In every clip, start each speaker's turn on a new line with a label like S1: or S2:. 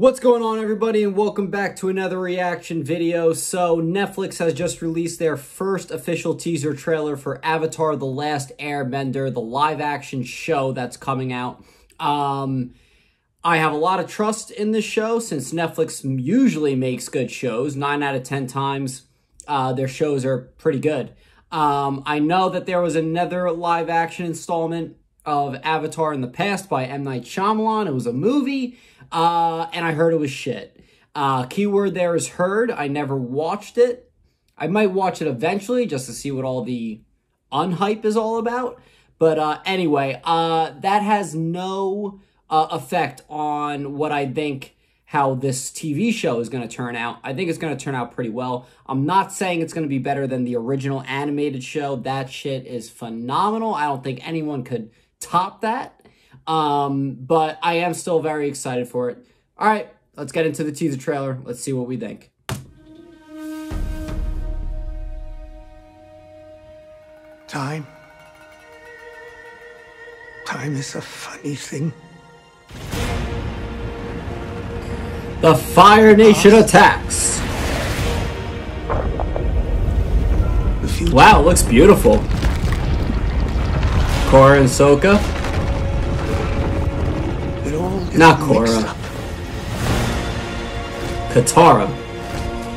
S1: What's going on everybody and welcome back to another reaction video. So Netflix has just released their first official teaser trailer for Avatar The Last Airbender, the live action show that's coming out. Um, I have a lot of trust in this show since Netflix usually makes good shows. 9 out of 10 times uh, their shows are pretty good. Um, I know that there was another live action installment of Avatar in the past by M. Night Shyamalan. It was a movie uh, and I heard it was shit. Uh, keyword there is heard. I never watched it. I might watch it eventually just to see what all the unhype is all about. But uh, anyway, uh, that has no uh, effect on what I think how this TV show is going to turn out. I think it's going to turn out pretty well. I'm not saying it's going to be better than the original animated show. That shit is phenomenal. I don't think anyone could top that. Um, but I am still very excited for it. All right, let's get into the teaser trailer. Let's see what we think.
S2: Time. Time is a funny thing.
S1: The Fire Nation attacks. Wow, looks beautiful. Korra and Sokka. Not Korra. Katara.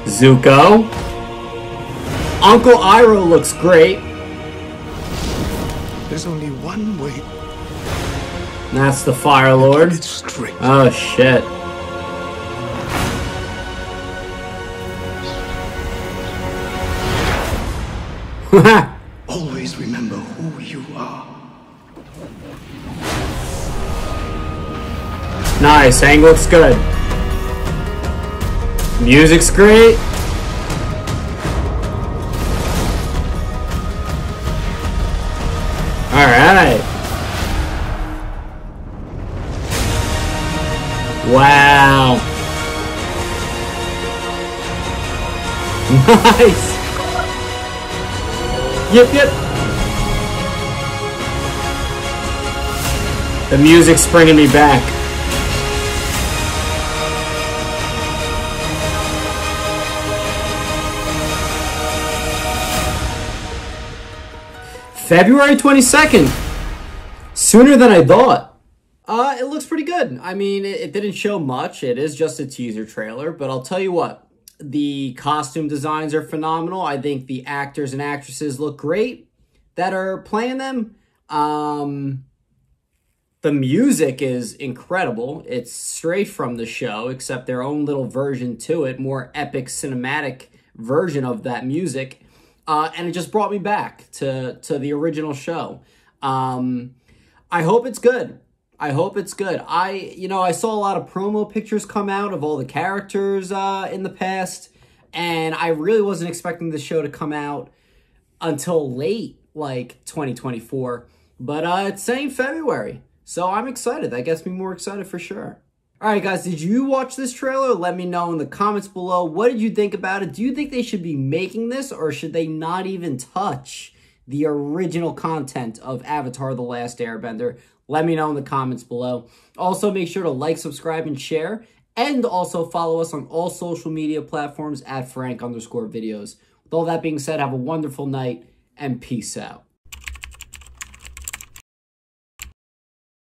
S1: Zuko. Uncle Iroh looks great.
S2: There's only one way.
S1: That's the Fire Lord. Oh shit.
S2: Always remember who you are.
S1: Nice, Aang looks good. Music's great. Alright. Wow. Nice. Yep, yep. The music's bringing me back. February 22nd. Sooner than I thought. Uh, it looks pretty good. I mean, it, it, didn't show much. It is just a teaser trailer, but I'll tell you what. The costume designs are phenomenal. I think the actors and actresses look great that are playing them. Um, the music is incredible. It's straight from the show, except their own little version to it, more epic cinematic version of that music. Uh, and it just brought me back to to the original show. Um, I hope it's good. I hope it's good. I, you know, I saw a lot of promo pictures come out of all the characters uh, in the past, and I really wasn't expecting the show to come out until late, like 2024. But uh, it's saying February, so I'm excited. That gets me more excited for sure. Alright guys, did you watch this trailer? Let me know in the comments below. What did you think about it? Do you think they should be making this or should they not even touch the original content of Avatar The Last Airbender? Let me know in the comments below. Also, make sure to like, subscribe, and share. And also follow us on all social media platforms at Farank underscore videos. With all that being said, have a wonderful night and peace out.